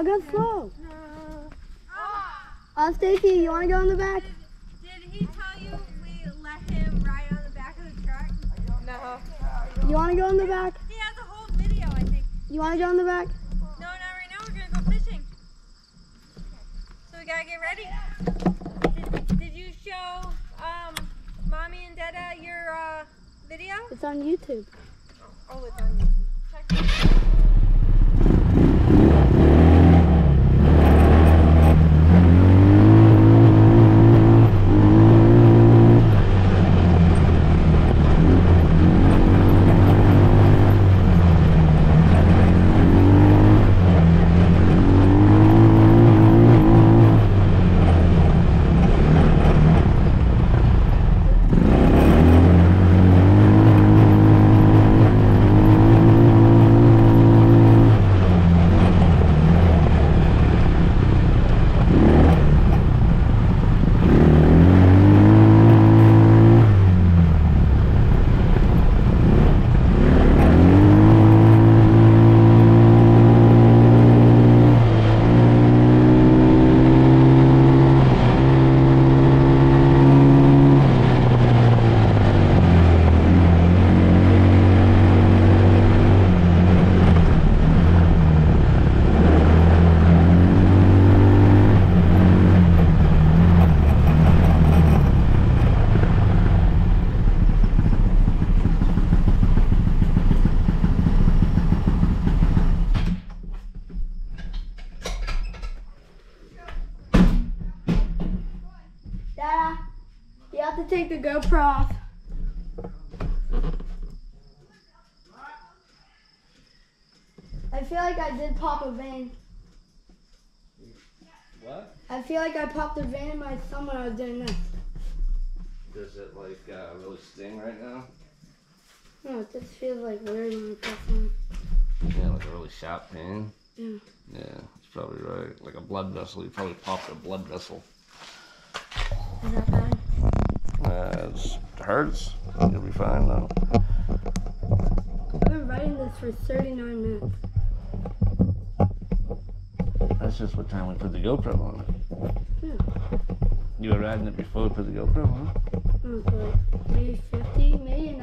I'll go slow. Uh, Stacy, you want to go in the back? Did he tell you we let him ride on the back of the truck? No. You want to go in the back? He has a whole video, I think. You want to go in the back? No, not right now. We're going to go fishing. So we got to get ready. Did, did you show um, Mommy and Dada your uh, video? It's on YouTube. Oh, it's on YouTube. Check have to take the GoPro off. I feel like I did pop a vein. What? I feel like I popped a vein in my thumb when I was doing this. Does it like uh, really sting right now? No, it just feels like weird when I press on. Yeah, like a really sharp pain. Yeah. Yeah, that's probably right. Like a blood vessel. You probably popped a blood vessel. Is that bad? Uh, it hurts. You'll be fine though. I've been writing this for 39 minutes. That's just what time we put the GoPro on it. Yeah. You were riding it before we put the GoPro on? Oh, so like maybe